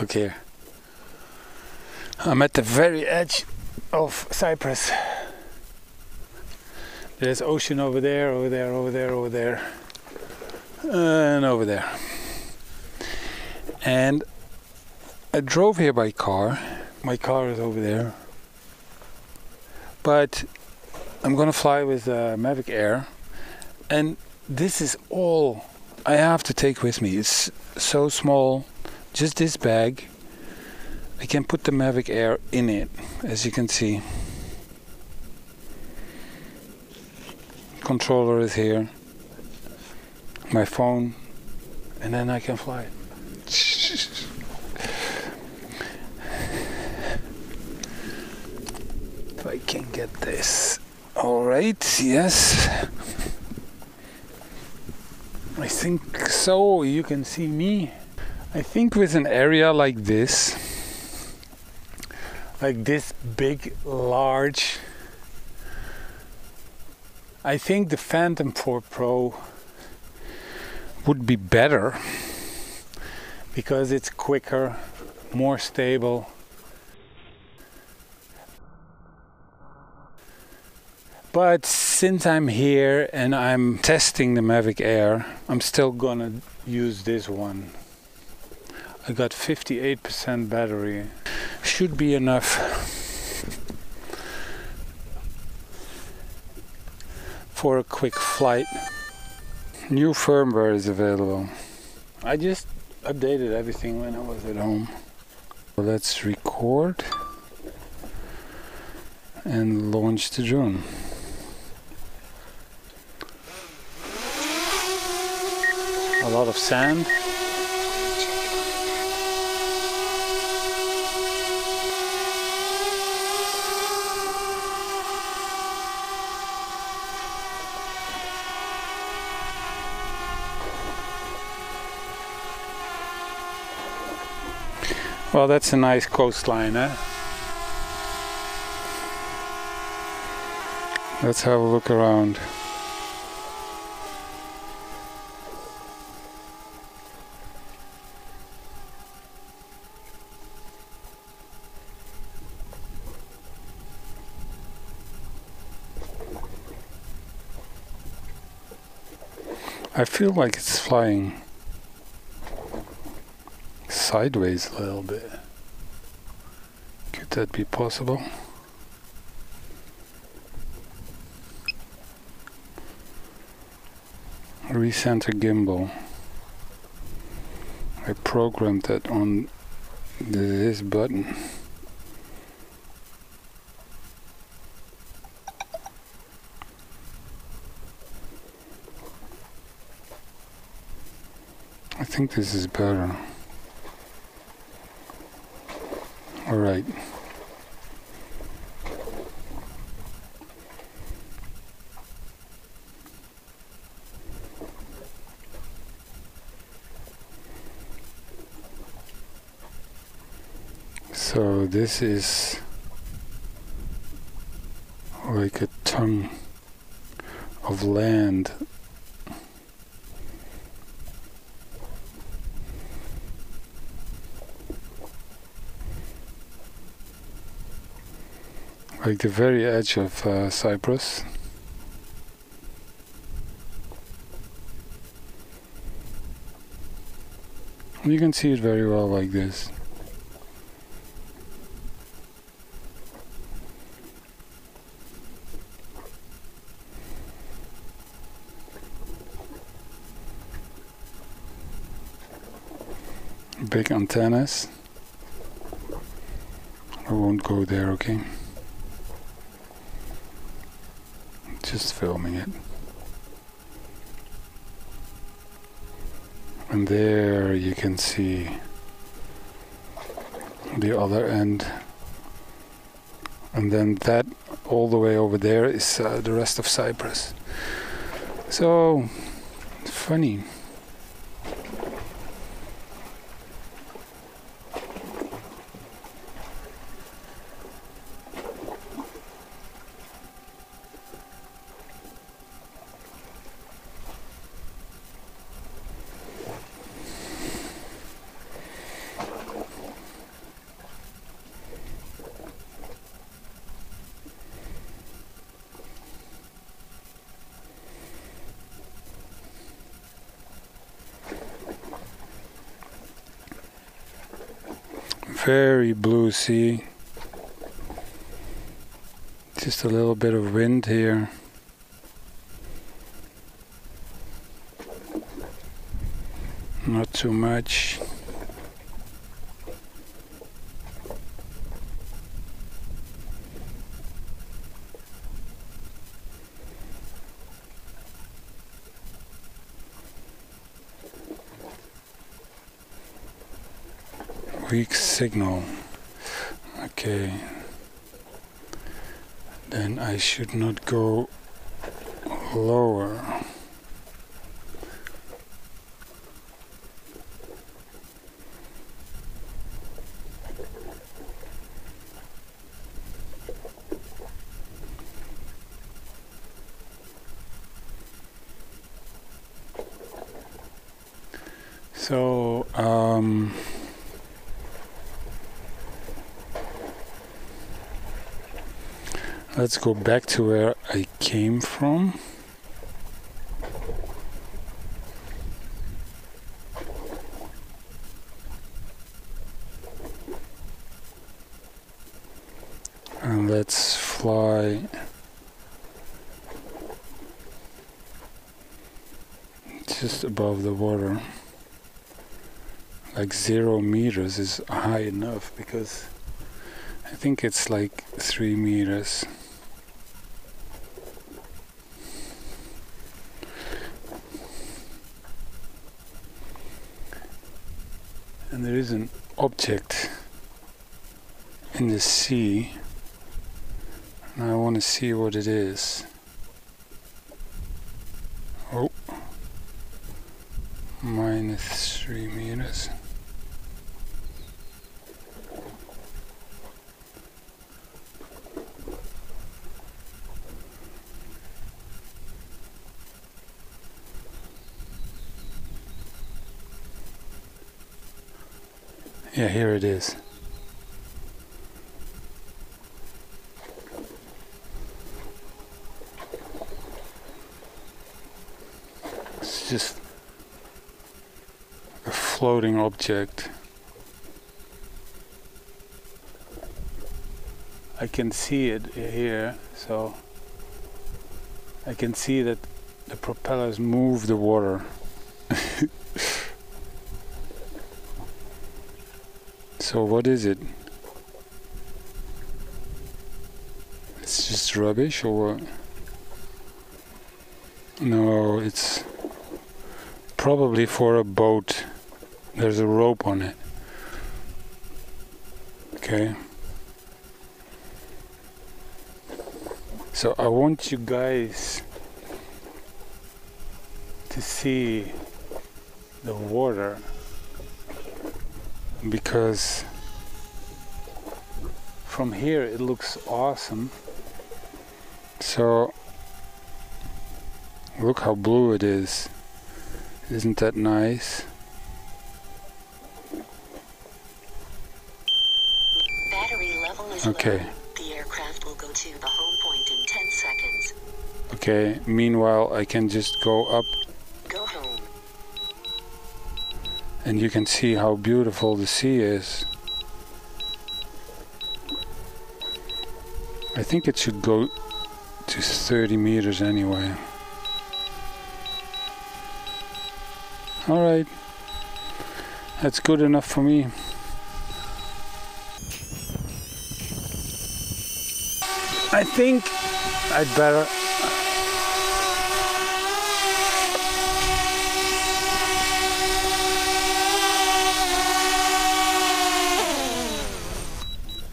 Look here. I'm at the very edge of Cyprus. There's ocean over there, over there, over there, over there, and over there. And I drove here by car. My car is over there. But I'm gonna fly with uh, Mavic Air, and this is all I have to take with me. It's so small, just this bag. I can put the Mavic Air in it, as you can see. Controller is here, my phone, and then I can fly. if I can get this. All right, yes. I think so. You can see me. I think with an area like this, like this big, large, I think the Phantom 4 Pro would be better because it's quicker, more stable. But since I'm here and I'm testing the Mavic Air, I'm still gonna use this one. I got 58% battery. Should be enough. For a quick flight. New firmware is available. I just updated everything when I was at home. Let's record and launch the drone. A lot of sand. Well, that's a nice coastline, eh? Let's have a look around. I feel like it's flying sideways a little bit. Could that be possible? Recenter gimbal. I programmed that on this button. I think this is better. All right. So this is like a tongue of land like the very edge of uh, Cyprus. You can see it very well like this. Big antennas. I won't go there, okay? Just filming it. And there you can see the other end. And then that all the way over there is uh, the rest of Cyprus. So, funny. Very blue sea. Just a little bit of wind here. Not too much. Weak signal. Okay. Then I should not go lower. So, um, let's go back to where I came from. And let's fly just above the water. Like zero meters is high enough because I think it's like three meters. And there is an object in the sea and I want to see what it is oh minus three meters Yeah, here it is. It's just a floating object. I can see it here, so I can see that the propellers move the water. So what is it? It's just rubbish or what? No, it's probably for a boat. There's a rope on it. Okay. So I want you guys to see the water because from here it looks awesome so look how blue it is isn't that nice Battery level is Okay. low. The aircraft will go to the home point in 10 seconds. okay meanwhile I can just go up Go home. And you can see how beautiful the sea is. I think it should go to 30 meters anyway. Alright. That's good enough for me. I think I'd better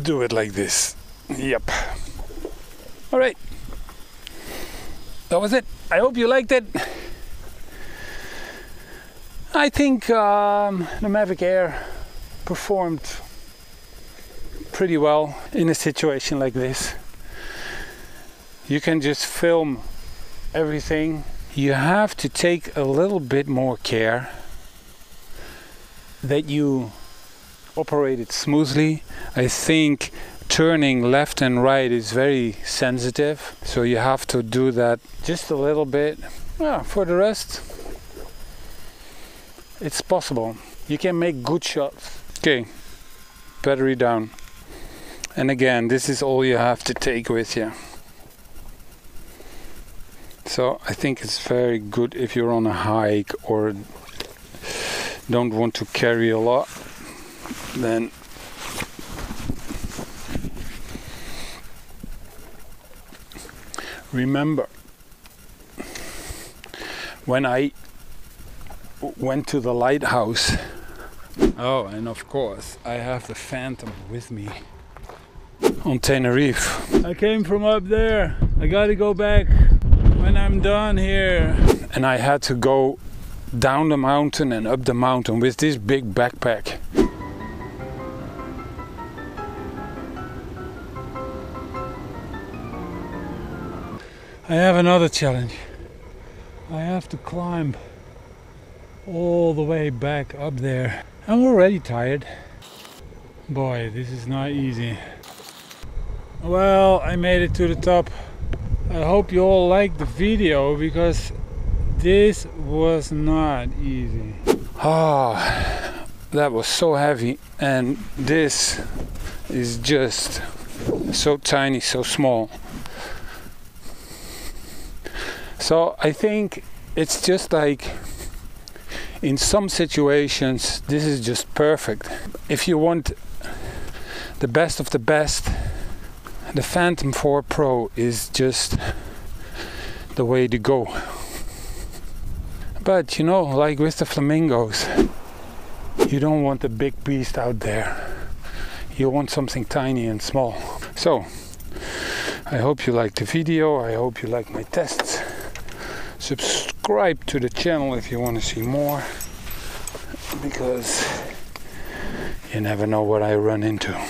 do it like this. Yep. All right. That was it. I hope you liked it. I think um, the Mavic Air performed pretty well in a situation like this. You can just film everything. You have to take a little bit more care that you operate it smoothly. I think turning left and right is very sensitive, so you have to do that just a little bit. Yeah, for the rest, it's possible. You can make good shots. Okay, battery down. And again, this is all you have to take with you. So I think it's very good if you're on a hike or don't want to carry a lot, then remember when I went to the lighthouse. Oh, and of course, I have the Phantom with me on Tenerife. I came from up there. I gotta go back when I'm done here. And I had to go down the mountain and up the mountain with this big backpack. I have another challenge. I have to climb all the way back up there. I'm already tired. Boy, this is not easy. Well, I made it to the top. I hope you all liked the video because this was not easy. Ah, oh, that was so heavy and this is just so tiny, so small. So I think it's just like in some situations this is just perfect. If you want the best of the best, the Phantom 4 Pro is just the way to go. But you know, like with the flamingos, you don't want the big beast out there. You want something tiny and small. So, I hope you liked the video. I hope you like my tests subscribe to the channel if you want to see more because you never know what I run into.